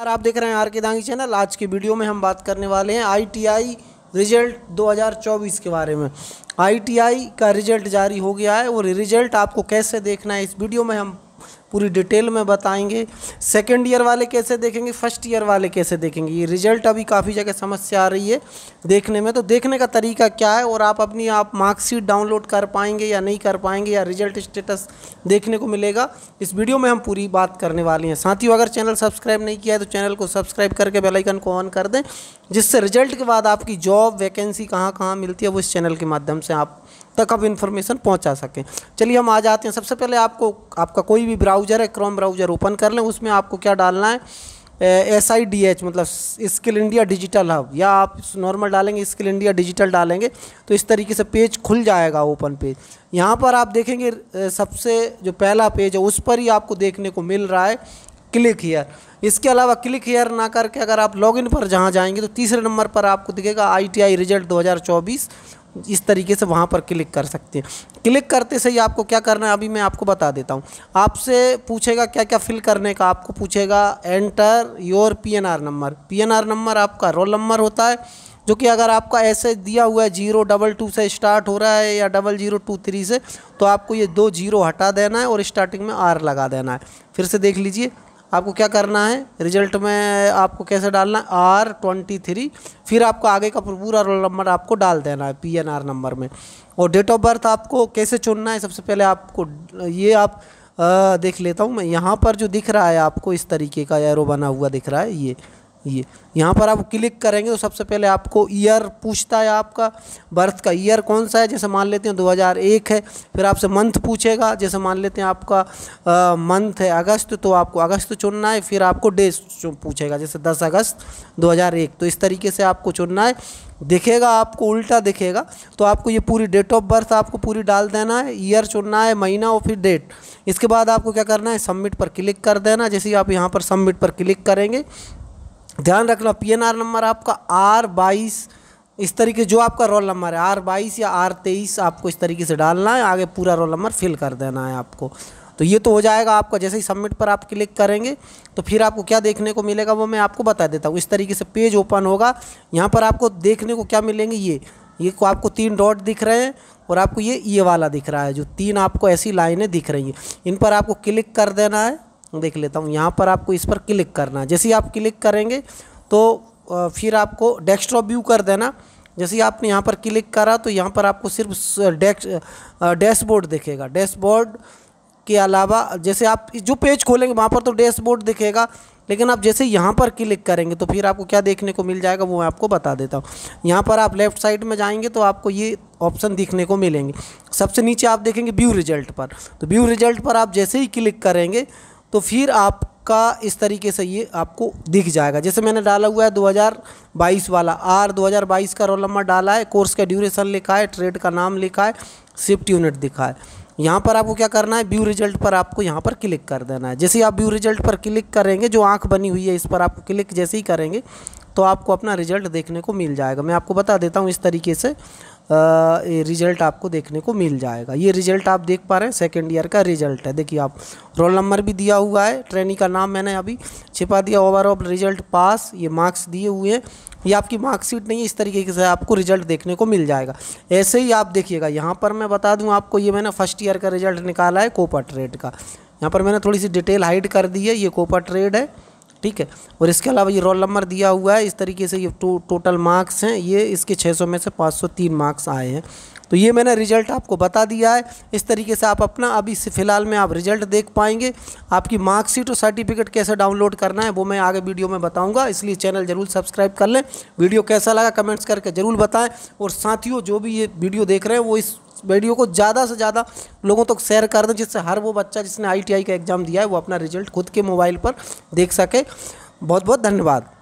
यार आप देख रहे हैं आर के दांगी चैनल। आज की वीडियो में हम बात करने वाले हैं आईटीआई रिज़ल्ट 2024 के बारे में। आईटीआई का रिज़ल्ट जारी हो गया है। और रिज़ल्ट आपको कैसे देखना है, इस वीडियो में हम पूरी डिटेल में बताएँगे। सेकेंड ईयर वाले कैसे देखेंगे? फ़र्स्ट ईयर वाले कैसे देखेंगे? ये रिज़ल्ट अभी काफ़ी जगह समस्या आ रही है देखने में। तो देखने का तरीका क्या है? और आप अपनी आप मार्कशीट डाउनलोड कर पाएँगे या नहीं कर पाएँगे? या रिज़ल्ट स्टेटस देखने को मिलेगा। इस वीडियो में हम पूरी बात करने वाले हैं। साथियों, अगर चैनल सब्सक्राइब नहीं किया है तो चैनल को सब्सक्राइब करके बेलाइकन को ऑन कर दें, जिससे रिज़ल्ट के बाद आपकी जॉब वैकेंसी कहाँ कहाँ मिलती है, वो इस चैनल के माध्यम से आप तक आप इन्फॉर्मेशन पहुँचा सकें। चलिए हम आ जाते हैं। सबसे पहले आपको, आपका कोई भी ब्राउज़र है क्रोम ब्राउज़र ओपन कर लें। उसमें आपको क्या डालना है? एस आई डी एच मतलब स्किल इंडिया डिजिटल हब या आप नॉर्मल डालेंगे स्किल इंडिया डिजिटल डालेंगे तो इस तरीके से पेज खुल जाएगा ओपन पेज यहाँ पर आप देखेंगे सबसे जो पहला पेज है, उस पर ही आपको देखने को मिल रहा है क्लिक हियर इसके अलावा क्लिक हियर ना करके अगर आप लॉगिन पर जहाँ जाएँगे तो तीसरे नंबर पर आपको दिखेगा आईटीआई रिज़ल्ट 2024 इस तरीके से वहाँ पर क्लिक कर सकते हैं। क्लिक करते से ही आपको क्या करना है, अभी मैं आपको बता देता हूँ। आपसे पूछेगा क्या क्या फिल करने का, आपको पूछेगा enter your PNR number. PNR number आपका रोल नंबर होता है, जो कि अगर आपका ऐसे दिया हुआ है ज़ीरो डबल टू से स्टार्ट हो रहा है या डबल ज़ीरो टू थ्री से तो आपको ये दो ज़ीरो हटा देना है और स्टार्टिंग में आर लगा देना है। फिर से देख लीजिए आपको क्या करना है? रिज़ल्ट में आपको कैसे डालना है? आर ट्वेंटी थ्री फिर आपको आगे का पूरा रोल नंबर आपको डाल देना है पी एन आर नंबर में। और डेट ऑफ़ बर्थ आपको कैसे चुनना है? सबसे पहले आपको ये आप आ, देख लेता हूँ मैं। यहाँ पर जो दिख रहा है आपको इस तरीके का एरो बना हुआ दिख रहा है ये। ये। यहाँ पर आप क्लिक करेंगे तो सबसे पहले आपको ईयर पूछता है आपका, बर्थ का ईयर कौन सा है? जैसे मान लेते हैं 2001 है, फिर आपसे मंथ पूछेगा। जैसे मान लेते हैं आपका मंथ है अगस्त तो आपको अगस्त चुनना है, फिर आपको डे पूछेगा। जैसे 10 अगस्त 2001 तो इस तरीके से आपको चुनना है। दिखेगा आपको, उल्टा दिखेगा तो आपको ये पूरी डेट ऑफ़ बर्थ आपको पूरी डाल देना है, ईयर चुनना है, महीना और फिर डेट। इसके बाद आपको क्या करना है, सबमिट पर क्लिक कर देना। जैसे आप यहाँ पर सबमिट पर क्लिक करेंगे ध्यान रखना पीएनआर नंबर आपका आर बाईस, इस तरीके जो आपका रोल नंबर है आर बाईस या आर तेईस आपको इस तरीके से डालना है, आगे पूरा रोल नंबर फिल कर देना है आपको। तो ये तो हो जाएगा आपका, जैसे ही सबमिट पर आप क्लिक करेंगे तो फिर आपको क्या देखने को मिलेगा वो मैं आपको बता देता हूँ। इस तरीके से पेज ओपन होगा, यहाँ पर आपको देखने को क्या मिलेंगे, ये ये को आपको तीन डॉट दिख रहे हैं और आपको ये ये वाला दिख रहा है, जो तीन आपको ऐसी लाइनें दिख रही हैं। इन पर आपको क्लिक कर देना है देख लेता हूँ। यहाँ पर आपको इस पर क्लिक करना है। जैसे आप क्लिक करेंगे तो फिर आपको डेस्कटॉप व्यू कर देना। जैसे आपने यहाँ पर क्लिक करा तो यहाँ पर आपको सिर्फ़ डैशबोर्ड दिखेगा। डैशबोर्ड के अलावा, जैसे आप जो पेज खोलेंगे, वहाँ पर तो डैशबोर्ड दिखेगा, लेकिन आप जैसे यहाँ पर क्लिक करेंगे तो फिर आपको क्या देखने को मिल जाएगा, वो मैं आपको बता देता हूँ। यहाँ पर आप लेफ़्ट साइड में जाएँगे तो आपको ये ऑप्शन दिखने को मिलेंगे। सबसे नीचे आप देखेंगे व्यू रिज़ल्ट पर। तो व्यू रिज़ल्ट पर आप जैसे ही क्लिक करेंगे तो फिर आपका इस तरीके से ये आपको दिख जाएगा। जैसे मैंने डाला हुआ है 2022 वाला आर 2022 का रोल नंबर डाला है, कोर्स का ड्यूरेशन लिखा है, ट्रेड का नाम लिखा है, शिफ्ट यूनिट दिखा है। यहाँ पर आपको क्या करना है, व्यू रिज़ल्ट पर आपको यहाँ पर क्लिक कर देना है। जैसे आप व्यू रिज़ल्ट पर क्लिक करेंगे, जो आँख बनी हुई है इस पर आपको क्लिक जैसे ही करेंगे तो आपको अपना रिज़ल्ट देखने को मिल जाएगा। मैं आपको बता देता हूँ इस तरीके से। रिज़ल्ट आपको देखने को मिल जाएगा। ये रिज़ल्ट आप देख पा रहे हैं सेकेंड ईयर का रिज़ल्ट है। देखिए आप रोल नंबर भी दिया हुआ है ट्रेनी का नाम मैंने अभी छिपा दिया ओवरऑल रिज़ल्ट पास ये मार्क्स दिए हुए हैं। ये आपकी मार्कशीट नहीं है, इस तरीके से आपको रिज़ल्ट देखने को मिल जाएगा। ऐसे ही आप देखिएगा, यहाँ पर मैं बता दूँ आपको, ये मैंने फ़र्स्ट ईयर का रिज़ल्ट निकाला है कोपा ट्रेड का। यहाँ पर मैंने थोड़ी सी डिटेल हाइड कर दी है, ये कोपा ट्रेड है। ठीक है? और इसके अलावा ये रोल नंबर दिया हुआ है इस तरीके से ये टो, टोटल मार्क्स हैं ये इसके 600 में से 503 मार्क्स आए हैं। तो ये मैंने रिज़ल्ट आपको बता दिया है। इस तरीके से आप अपना अभी फ़िलहाल में आप रिज़ल्ट देख पाएँगे। आपकी मार्कशीट और सर्टिफिकेट कैसे डाउनलोड करना है वो मैं आगे वीडियो में बताऊँगा। इसलिए चैनल ज़रूर सब्सक्राइब कर लें। वीडियो कैसा लगा कमेंट्स करके ज़रूर बताएँ। और साथियों, जो भी ये वीडियो देख रहे हैं, वो इस वीडियो को ज़्यादा से ज़्यादा लोगों तक तो शेयर कर दें, जिससे हर वो बच्चा जिसने आईटीआई का एग्ज़ाम दिया है, वो अपना रिज़ल्ट खुद के मोबाइल पर देख सके। बहुत बहुत धन्यवाद।